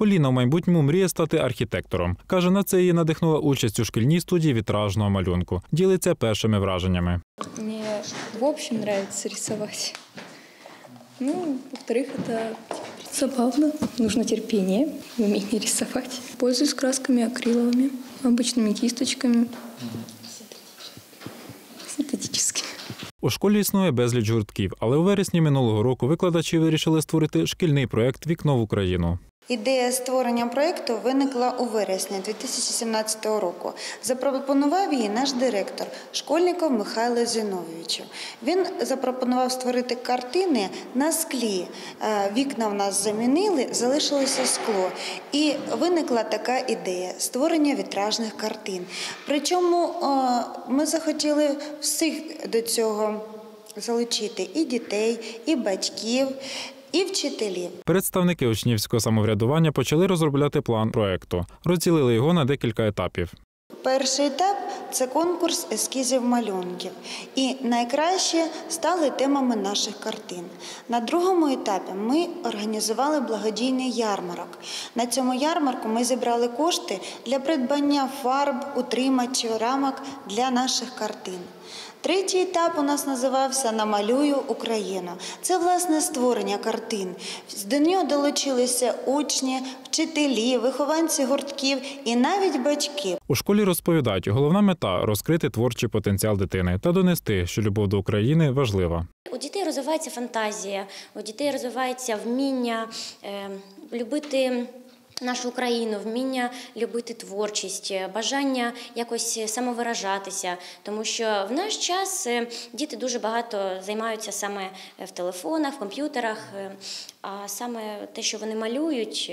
Поліна в майбутньому мріє стати архітектором. Каже, на це її надихнула участь у шкільній студії вітражного малюнку. Ділиться першими враженнями. Мне в общем нравится рисовать. Ну, во-вторых, это забавно. Нужно терпение, умение рисовать. Пользуюсь красками акриловыми, обычными кисточками. Синтетическими. У школі існує безліч гуртків, але у вересні минулого року викладачі вирішили створити шкільний проект Вікно в Україну. Ідея створення проєкту виникла у вересні 2017 року. Запропонував її наш директор Школьников Михайло Зіновійович. Він запропонував створити картини на склі. Е, Вікна в нас замінили, залишилося скло. І виникла така ідея створення вітражних картин. Причому е, ми захотіли всіх до цього залучити і дітей, і батьків, і вчителів. Представники учнівського самоврядування почали розробляти план проекту. Розділили його на декілька етапів. Перший етап це конкурс ескізів малюнків. І найкраще стали темами наших картин. На другому етапі ми організували благодійний ярмарок. На цьому ярмарку ми зібрали кошти для придбання фарб, утримачів, рамок для наших картин. Третій етап у нас називався Намалюю Україну. Це власне створення картин. До нього долучилися учні, вчителі, вихованці гуртків і навіть батьки. У школі розповідають, головна мета розкрити творчий потенціал дитини та донести, що любов до України важлива. У дітей розвивається фантазія, у дітей розвивається вміння е, любити. Нашу Україну, вміння любити творчість, е, бажання якось самовиражатися, тому що в наш час е, діти дуже багато займаються саме в телефонах, в комп'ютерах, а саме те, що вони малюють,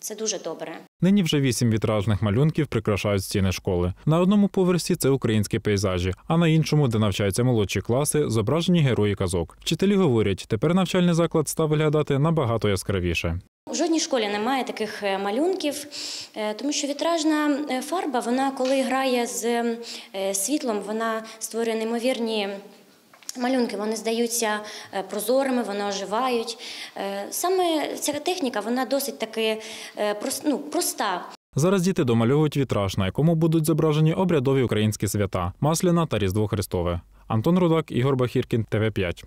це дуже добре. Нині вже вісім вітражних малюнків прикрашають стіни школи. На одному поверсі це українські пейзажі, а на іншому, де навчаються молодші класи, зображені герої казок. Вчителі говорять, тепер навчальний заклад став виглядати набагато яскравіше. У жодній школі немає таких е, малюнків, е, тому що вітражна е, фарба, вона коли грає з світлом, вона створює неймовірні. Малюнки вони здаються е, прозорими, вони оживають. Е, Саме ця техніка вона досить таки е, ну, проста. Зараз діти домальовують вітраж, на якому будуть зображені обрядові українські свята Масляна та Різдво Христове. Антон Рудак, Ігор Бахіркін, ТВ 5